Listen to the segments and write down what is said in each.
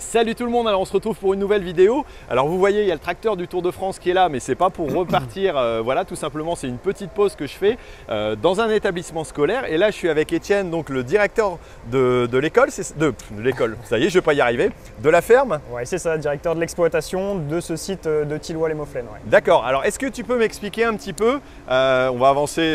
Salut tout le monde, alors on se retrouve pour une nouvelle vidéo. Alors vous voyez, il y a le tracteur du Tour de France qui est là, mais c'est pas pour repartir. euh, voilà, tout simplement, c'est une petite pause que je fais euh, dans un établissement scolaire. Et là, je suis avec Étienne, donc le directeur de, de l'école, c'est- de, de l'école. Ça y est, je vais pas y arriver. De la ferme. Ouais, c'est ça, directeur de l'exploitation de ce site euh, de Tilloy-les-Mauflaines. Ouais. D'accord. Alors, est-ce que tu peux m'expliquer un petit peu euh, On va avancer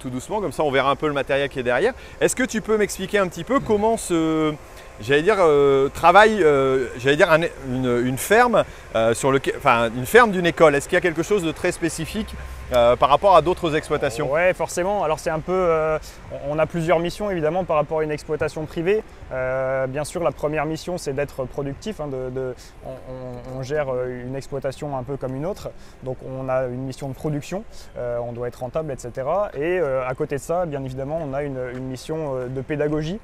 tout doucement, comme ça, on verra un peu le matériel qui est derrière. Est-ce que tu peux m'expliquer un petit peu comment ce J'allais dire euh, travail, euh, j'allais dire un- une, ferme euh, enfin une ferme d'une école. Est-ce qu'il y a quelque chose de très spécifique euh, par rapport à d'autres exploitations Ouais, forcément. Alors c'est un peu, euh, on a plusieurs missions évidemment par rapport à une exploitation privée. Euh, bien sûr, la première mission c'est d'être productif. hein, de, de- on, gère une exploitation un peu comme une autre, donc on a une mission de production. on doit être rentable, etc. Et à côté de ça, bien évidemment, on a une, une mission de pédagogie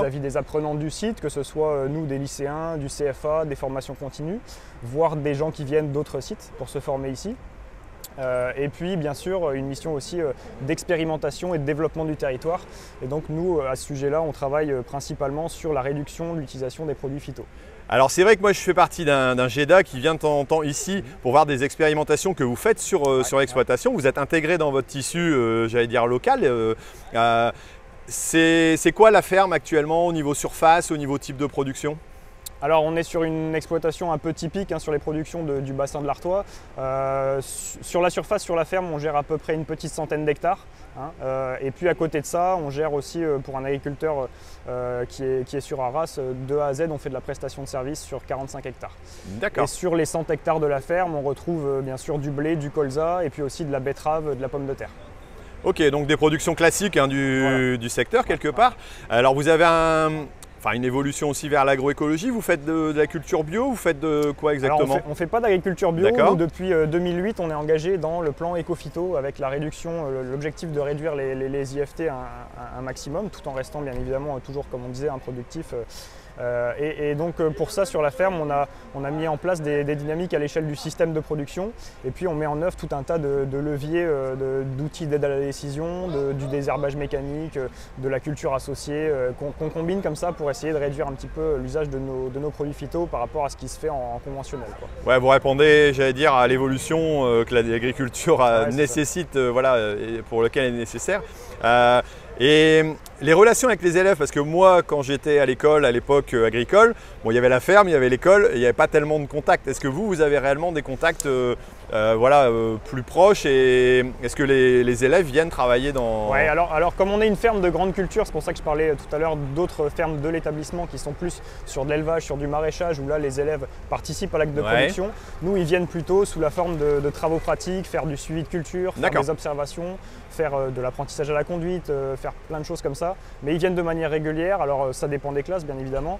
vis-à-vis des apprenants du site, que ce soit nous des lycéens, du CFA, des formations continues, voire des gens qui viennent d'autres sites pour se former ici. Euh, et puis, bien sûr, une mission aussi euh, d'expérimentation et de développement du territoire. Et donc, nous, euh, à ce sujet-là, on travaille principalement sur la réduction de l'utilisation des produits phyto. Alors c'est vrai que moi je fais partie d'un GEDA qui vient de temps en temps ici pour voir des expérimentations que vous faites sur, euh, sur l'exploitation. Vous êtes intégré dans votre tissu, euh, j'allais dire local. euh, c'est quoi la ferme actuellement au niveau surface, au niveau type de production? Alors, on est sur une exploitation un peu typique hein, sur les productions de- du bassin de l'Artois. Euh, su- sur la surface, sur la ferme, on gère à peu près une petite centaine d'hectares. hein. Euh, et puis, à côté de ça, on gère aussi euh, pour un agriculteur qui, est, qui est sur Arras, de A à Z, on fait de la prestation de service sur 45 hectares. D'accord. Et sur les 100 hectares de la ferme, on retrouve bien sûr du blé, du colza et puis aussi de la betterave, de la pomme de terre. Ok, donc des productions classiques hein, du, Voilà. du secteur quelque part. Alors vous avez un, enfin, une évolution aussi vers l'agroécologie. Vous faites de, de la culture bio, vous faites de quoi Alors, exactement on ne fait, pas d'agriculture bio. Nous, depuis euh, 2008, on est engagé dans le plan éco-phyto avec la réduction, euh, l'objectif de réduire les, les- les IFT à un, à un maximum, tout en restant bien évidemment euh, toujours, comme on disait, un productif. Euh, et, et donc euh, pour ça, sur la ferme, on a, on a mis en place des, des dynamiques à l'échelle du système de production. Et puis on met en œuvre tout un tas de, de leviers, euh, d'outils d'aide à la décision, de- du désherbage mécanique, de la culture associée, euh, qu'on combine comme ça pour essayer de réduire un petit peu l'usage de nos, de nos produits phyto par rapport à ce qui se fait en, en conventionnel. quoi. Ouais, vous répondez, j'allais dire, à l'évolution que la- l'agriculture Ouais, nécessite, voilà, pour lequel elle est nécessaire. Euh, et les relations avec les élèves, parce que moi, quand j'étais à l'école, à l'époque euh, agricole, bon, il y avait la ferme, il y avait l'école, il n'y avait pas tellement de contacts. Est-ce que vous, vous avez réellement des contacts, euh, voilà, euh, plus proches, et est-ce que les, les élèves viennent travailler dans Ouais, alors, alors comme on est une ferme de grande culture, c'est pour ça que je parlais tout à l'heure d'autres fermes de l'établissement qui sont plus sur de l'élevage, sur du maraîchage, où là les élèves participent à l'acte de Ouais. production. Nous, ils viennent plutôt sous la forme de, de travaux pratiques, faire du suivi de culture, faire des observations, faire euh, de l'apprentissage à la conduite, euh, faire plein de choses comme ça. Mais ils viennent de manière régulière, alors ça dépend des classes bien évidemment,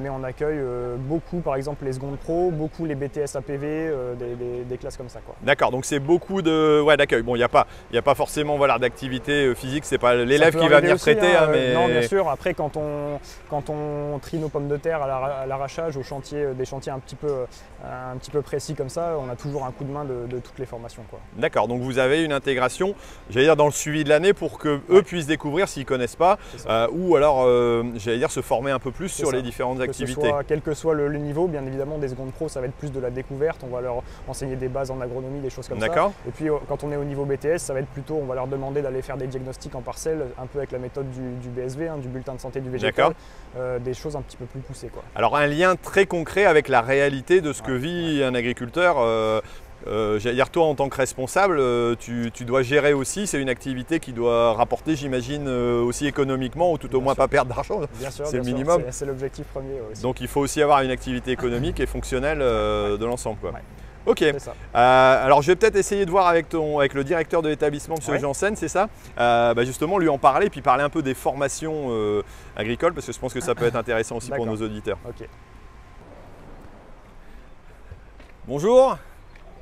mais on accueille beaucoup par exemple les secondes pro, beaucoup les BTS APV, des, des- des classes comme ça. Quoi. D'accord, donc c'est beaucoup de ouais, d'accueil. Bon, il n'y a, pas- y a pas forcément voilà, d'activité euh, physique, c'est pas l'élève Ça qui va venir aussi, traiter, hein, hein, mais... Non, bien sûr. Après, quand on, quand on trie nos pommes de terre à l'arra- à l'arrachage, au chantier, euh, des chantiers un petit, peu, euh, un petit peu précis comme ça, on a toujours un coup de main de, de toutes les formations. Quoi. D'accord, donc vous avez une intégration, j'allais dire dans le suivi de l'année pour que eux puissent découvrir s'ils connaissent pas, ça. euh, ou alors euh, j'allais dire se former un peu plus sur ça. les différentes Que ce activités. soit, quel que soit le, le niveau, bien évidemment, des secondes pro, ça va être plus de la découverte. On va leur enseigner des bases en agronomie, des choses comme ça. Et puis, euh, quand on est au niveau BTS, ça va être plutôt, on va leur demander d'aller faire des diagnostics en parcelle, un peu avec la méthode du, du BSV, hein, du bulletin de santé du végétal, euh, des choses un petit peu plus poussées. Quoi. Alors un lien très concret avec la réalité de ce que Ouais, vit un agriculteur. euh, euh, j'allais dire toi en tant que responsable, euh, tu, tu dois gérer aussi, c'est une activité qui doit rapporter j'imagine euh, aussi économiquement ou tout au Bien moins sûr. pas perdre d'argent. Bien sûr, C'est le minimum. c'est- l'objectif premier ouais, aussi. Donc il faut aussi avoir une activité économique et fonctionnelle euh, de l'ensemble. Ouais. Ok, ça. Euh, alors je vais peut-être essayer de voir avec, ton, avec le directeur de l'établissement, M. Ouais. Janssen, c'est ça? Euh, bah, Justement lui en parler, puis parler un peu des formations euh, agricoles, parce que je pense que ça peut être intéressant aussi pour nos auditeurs. Ok. Bonjour,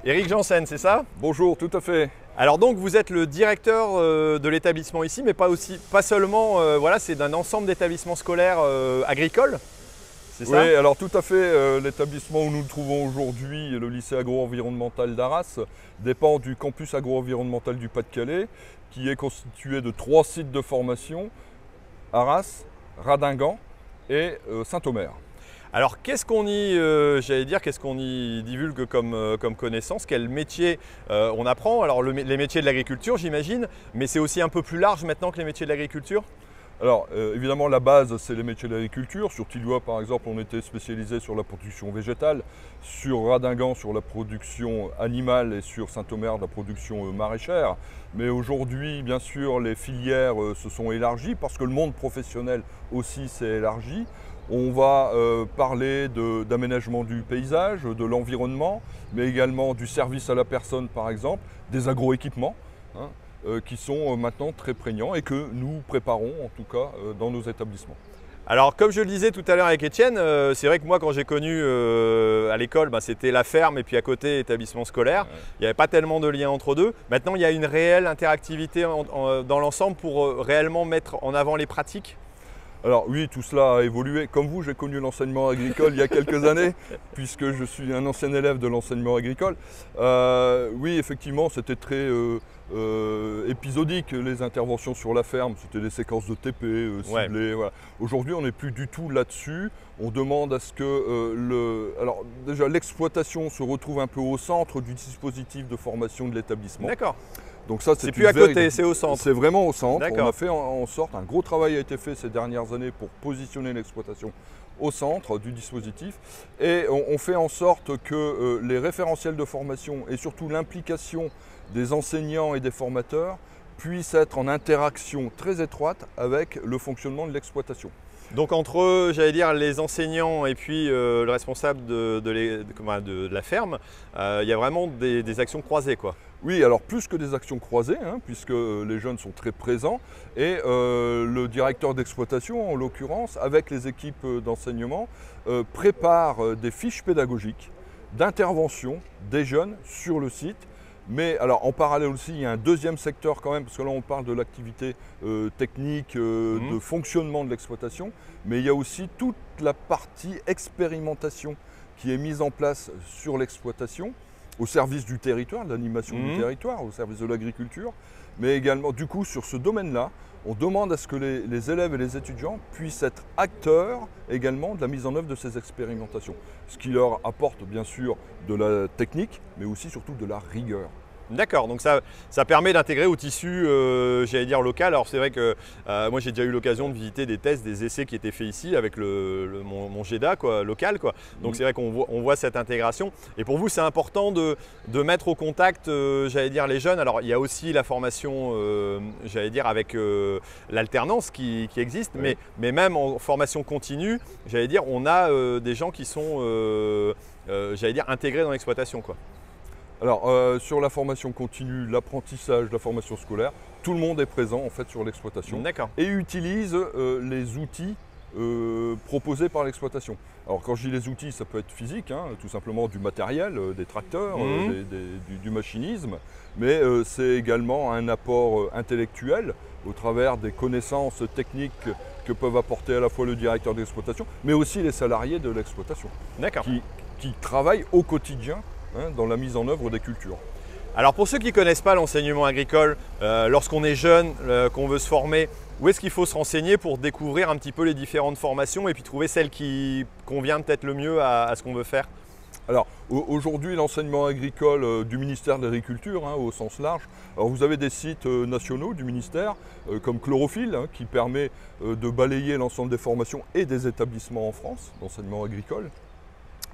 Eric Janssen, c'est ça? Bonjour, tout à fait. Alors donc vous êtes le directeur euh, de l'établissement ici, mais pas, aussi, pas seulement, euh, voilà, c'est d'un ensemble d'établissements scolaires euh, agricoles, c'est Oui, alors tout à fait. euh, L'établissement où nous nous trouvons aujourd'hui, le lycée agro-environnemental d'Arras, dépend du campus agro-environnemental du Pas-de-Calais, qui est constitué de trois sites de formation Arras, Radingan et euh, Saint-Omer. Alors qu'est-ce qu'on y, euh, j'allais dire, qu'est-ce qu'on y divulgue comme, euh, comme connaissance? Quel métier euh, on apprend? Alors le les métiers de l'agriculture, j'imagine, mais c'est aussi un peu plus large maintenant que les métiers de l'agriculture? Alors évidemment la base c'est les métiers de l'agriculture. Sur Tillois par exemple on était spécialisé sur la production végétale, sur Radingan sur la production animale et sur Saint-Omer la production maraîchère. Mais aujourd'hui bien sûr les filières se sont élargies parce que le monde professionnel aussi s'est élargi. On va euh, parler d'aménagement du paysage, de l'environnement, mais également du service à la personne par exemple, des agroéquipements. Hein, euh, qui sont euh, maintenant très prégnants et que nous préparons en tout cas dans nos établissements. Alors comme je le disais tout à l'heure avec Étienne, c'est vrai que moi quand j'ai connu à l'école, bah, c'était la ferme et puis à côté établissement scolaire. Il n'y avait pas tellement de lien entre deux. Maintenant il y a une réelle interactivité dans l'ensemble pour réellement mettre en avant les pratiques alors oui, tout cela a évolué. Comme vous, j'ai connu l'enseignement agricole il y a quelques années, puisque je suis un ancien élève de l'enseignement agricole. Euh, oui, effectivement, c'était très euh, euh, épisodique, les interventions sur la ferme. C'était des séquences de TP ciblées. Aujourd'hui, on n'est plus du tout là-dessus. On demande à ce que le... Alors déjà, l'exploitation se retrouve un peu au centre du dispositif de formation de l'établissement. D'accord. Donc ça, c'est plus à côté, c'est au centre. C'est vraiment au centre. On a fait en sorte, un gros travail a été fait ces dernières années pour positionner l'exploitation au centre du dispositif. Et on, fait en sorte que euh, les référentiels de formation et surtout l'implication des enseignants et des formateurs puissent être en interaction très étroite avec le fonctionnement de l'exploitation. Donc entre, j'allais dire, les enseignants et puis euh, le responsable de, la ferme, euh, il y a vraiment des, actions croisées. quoi. Oui, alors plus que des actions croisées, hein, puisque les jeunes sont très présents, et euh, le directeur d'exploitation, en l'occurrence, avec les équipes d'enseignement, prépare des fiches pédagogiques d'intervention des jeunes sur le site. Mais alors en parallèle aussi, il y a un deuxième secteur quand même, parce que là on parle de l'activité euh, technique, euh, mhm. de fonctionnement de l'exploitation, mais il y a aussi toute la partie expérimentation qui est mise en place sur l'exploitation, au service du territoire, de l'animation du mhm. territoire, au service de l'agriculture, mais également du coup sur ce domaine-là, on demande à ce que les, les, élèves et les étudiants puissent être acteurs également de la mise en œuvre de ces expérimentations, ce qui leur apporte bien sûr de la technique, mais aussi surtout de la rigueur. D'accord, donc ça, ça permet d'intégrer au tissu, euh, j'allais dire, local. Alors c'est vrai que euh, moi j'ai déjà eu l'occasion de visiter des tests, des essais qui étaient faits ici avec le, mon, GEDA quoi, local. Quoi. Donc c'est vrai qu'on voit, on voit, cette intégration. Et pour vous, c'est important de, de, mettre au contact, euh, j'allais dire, les jeunes. Alors il y a aussi la formation, j'allais dire, avec l'alternance qui, qui, existe, mais, mais même en formation continue, j'allais dire, on a des gens qui sont, j'allais dire, intégrés dans l'exploitation. quoi. Alors, euh, sur la formation continue, l'apprentissage, la formation scolaire, tout le monde est présent en fait sur l'exploitation et utilise euh, les outils euh, proposés par l'exploitation. Alors quand je dis les outils, ça peut être physique, hein, tout simplement du matériel, des tracteurs, mhm. du, machinisme, mais c'est également un apport intellectuel au travers des connaissances techniques que peuvent apporter à la fois le directeur d'exploitation, mais aussi les salariés de l'exploitation, qui, qui travaillent au quotidien Hein, dans la mise en œuvre des cultures. Alors pour ceux qui ne connaissent pas l'enseignement agricole, euh, lorsqu'on est jeune, euh, qu'on veut se former, où est-ce qu'il faut se renseigner pour découvrir un petit peu les différentes formations et puis trouver celle qui convient peut-être le mieux à, ce qu'on veut faire? Alors aujourd'hui l'enseignement agricole euh, du ministère de l'Agriculture hein, au sens large, alors vous avez des sites nationaux du ministère comme Chlorophylle hein, qui permet de balayer l'ensemble des formations et des établissements en France d'enseignement agricole.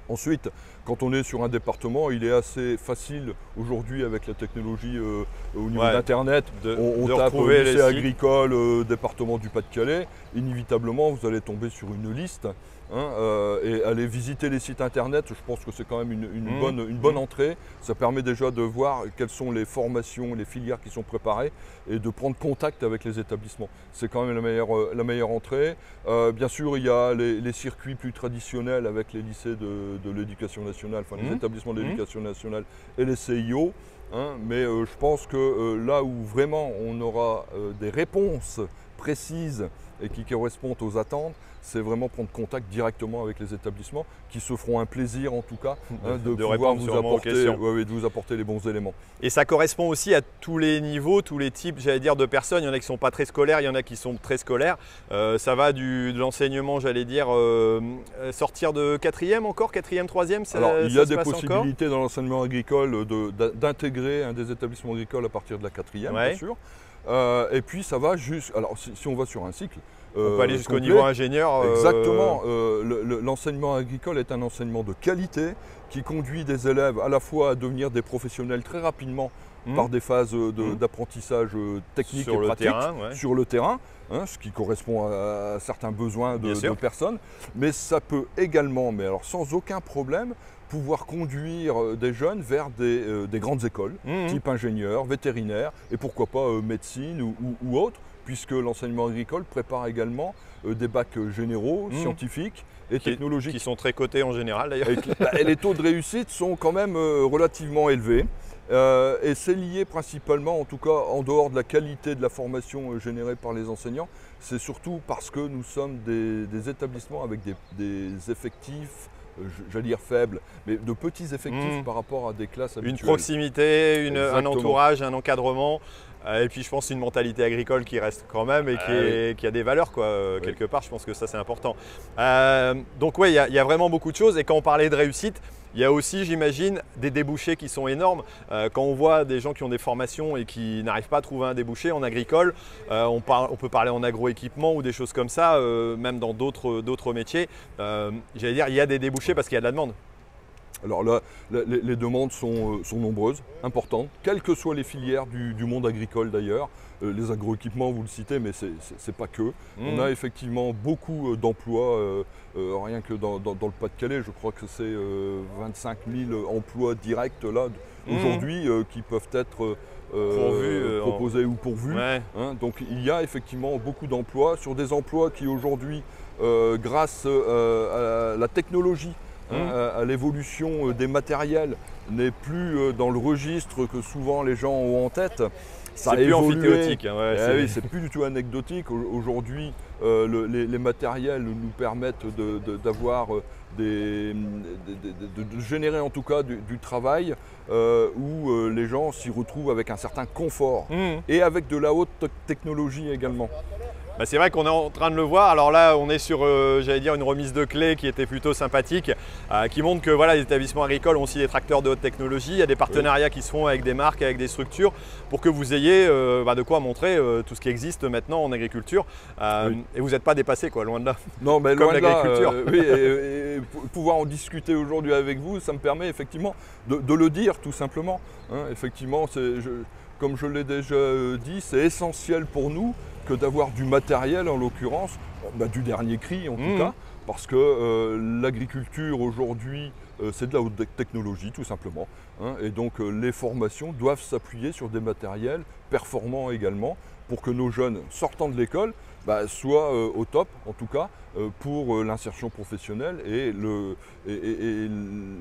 Ensuite, quand on est sur un département, il est assez facile aujourd'hui avec la technologie euh, au niveau d'Internet. On, on tape lycée agricole, euh, département du Pas-de-Calais. Inévitablement, vous allez tomber sur une liste Hein, euh, et aller visiter les sites internet, je pense que c'est quand même une, mmh. bonne, une bonne mmh. entrée. Ça permet déjà de voir quelles sont les formations, les filières qui sont préparées et de prendre contact avec les établissements. C'est quand même la meilleure, euh, la meilleure entrée. Euh, bien sûr, il y a les, circuits plus traditionnels avec les lycées de, l'éducation nationale, enfin les mmh. établissements de l'éducation nationale et les CIO. Hein, mais je pense que là où vraiment on aura des réponses précises et qui correspondent aux attentes, c'est vraiment prendre contact directement avec les établissements qui se feront un plaisir en tout cas hein, de, pouvoir vous apporter, ouais, de vous apporter les bons éléments. Et ça correspond aussi à tous les niveaux, tous les types, j'allais dire, de personnes. Il y en a qui ne sont pas très scolaires, il y en a qui sont très scolaires. Euh, ça va du, de l'enseignement, j'allais dire, euh, sortir de quatrième encore, quatrième, troisième Alors, il y a des possibilités dans l'enseignement agricole d'intégrer un des établissements agricoles à partir de la quatrième, bien sûr. Euh, et puis ça va juste. Alors si, on va sur un cycle. on peut aller jusqu'au niveau ingénieur. Exactement. l'enseignement agricole est un enseignement de qualité qui conduit des élèves à la fois à devenir des professionnels très rapidement hmm. par des phases hmm. d'apprentissage technique sur et pratique sur le terrain. Hein, ce qui correspond à, certains besoins de, de, personnes, mais ça peut également, mais alors sans aucun problème, pouvoir conduire euh, des jeunes vers des, euh, grandes écoles, mmh. type ingénieur, vétérinaire, et pourquoi pas euh, médecine ou, ou, autre, puisque l'enseignement agricole prépare également des bacs généraux, mmh. scientifiques et technologiques. Qui sont très cotés en général d'ailleurs. Bah, et, les taux de réussite sont quand même relativement élevés. et c'est lié principalement, en tout cas en dehors de la qualité de la formation générée par les enseignants, c'est surtout parce que nous sommes des, établissements avec des effectifs j'allais dire faible, mais de petits effectifs hmm. par rapport à des classes habituelles. Une proximité, un entourage, un encadrement, et puis je pense une mentalité agricole qui reste quand même et qui, ah a des valeurs quoi, euh, quelque part. Je pense que ça c'est important. Euh, donc oui, il y, a vraiment beaucoup de choses. Et quand on parlait de réussite, il y a aussi, j'imagine, des débouchés qui sont énormes. Euh, quand on voit des gens qui ont des formations et qui n'arrivent pas à trouver un débouché en agricole, euh, on, peut parler en agroéquipement ou des choses comme ça, même dans d'autres métiers. J'allais dire, il y a des débouchés parce qu'il y a de la demande. Alors là, les, demandes sont, nombreuses, importantes, quelles que soient les filières du monde agricole d'ailleurs. Euh, les agroéquipements, vous le citez, mais ce n'est pas que. On mmh. a effectivement beaucoup euh, d'emplois, euh, rien que dans, le Pas-de-Calais, je crois que c'est 25 000 emplois directs là mmh. aujourd'hui qui peuvent être proposés ou pourvus. Hein. donc il y a effectivement beaucoup d'emplois sur des emplois qui aujourd'hui, grâce à la technologie, mmh. à l'évolution des matériels, n'est plus dans le registre que souvent les gens ont en tête. C'est plus amphithéotique. Hein, eh c'est plus du tout anecdotique. Aujourd'hui, euh, les, matériels nous permettent d'avoir euh, de, de, générer en tout cas du, travail euh, où les gens s'y retrouvent avec un certain confort mmh. et avec de la haute technologie également. Bah, c'est vrai qu'on est en train de le voir. Alors là, on est sur, euh, j'allais dire, une remise de clés qui était plutôt sympathique, euh, qui montre que voilà, les établissements agricoles ont aussi des tracteurs de haute technologie. Il y a des partenariats qui se font avec des marques, avec des structures, pour que vous ayez euh, bah, de quoi montrer tout ce qui existe maintenant en agriculture. Et vous n'êtes pas dépassé, quoi, loin de là. Non, mais loin oui, et, pouvoir en discuter aujourd'hui avec vous, ça me permet effectivement de, le dire, tout simplement. Hein. effectivement, comme je l'ai déjà dit, c'est essentiel pour nous que d'avoir du matériel, en l'occurrence, bah, du dernier cri en tout mmh. cas, parce que euh, l'agriculture aujourd'hui, euh, c'est de la haute technologie tout simplement. Hein, et donc euh, les formations doivent s'appuyer sur des matériels performants également pour que nos jeunes sortant de l'école bah, soient au top en tout cas pour l'insertion professionnelle et, le, et,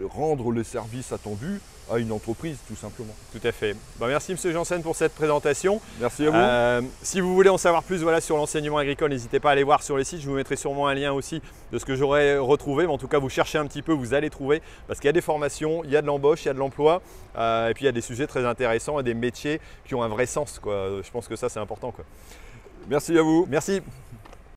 rendre les services attendus à une entreprise tout simplement. Tout à fait. Bah, merci M. Janssen pour cette présentation. Merci à vous. Euh, si vous voulez en savoir plus voilà, sur l'enseignement agricole, n'hésitez pas à aller voir sur les sites. Je vous mettrai sûrement un lien aussi de ce que j'aurais retrouvé. Mais en tout cas, vous cherchez un petit peu, vous allez trouver. Parce qu'il y a des formations, il y a de l'embauche, il y a de l'emploi. Euh, et puis il y a des sujets très intéressants et des métiers qui ont un vrai sens. Quoi. Je pense que ça, c'est important. Quoi. Merci à vous. Merci.